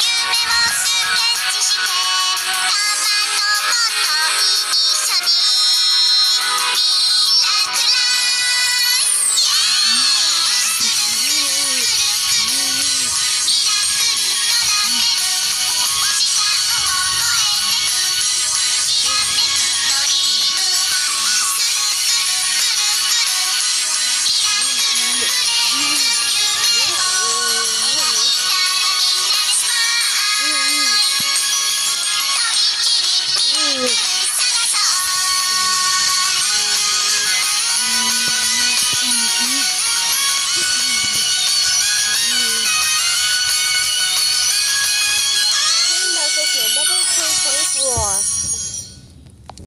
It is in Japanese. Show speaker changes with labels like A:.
A: 夢を